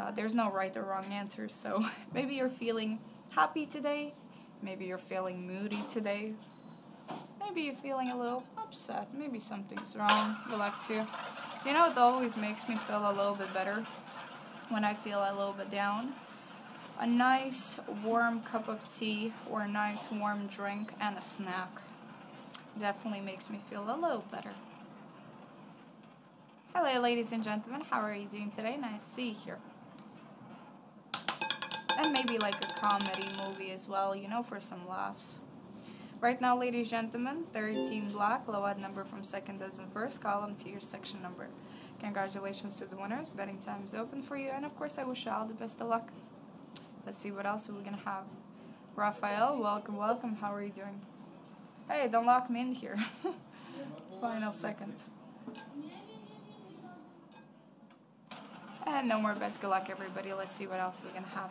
Uh, there's no right or wrong answers, so maybe you're feeling happy today, maybe you're feeling moody today, maybe you're feeling a little upset, maybe something's wrong. Relax you. You know, it always makes me feel a little bit better when I feel a little bit down. A nice warm cup of tea or a nice warm drink and a snack definitely makes me feel a little better. Hello, ladies and gentlemen. How are you doing today? Nice to see you here. Maybe like a comedy movie as well, you know, for some laughs. Right now, ladies and gentlemen, 13 black, low odd number from second dozen first column tier section number. Congratulations to the winners. Betting time is open for you. And of course, I wish you all the best of luck. Let's see what else we're going to have. Raphael, welcome, welcome. How are you doing? Hey, don't lock me in here. Final seconds. And no more bets. Good luck, everybody. Let's see what else we're going to have.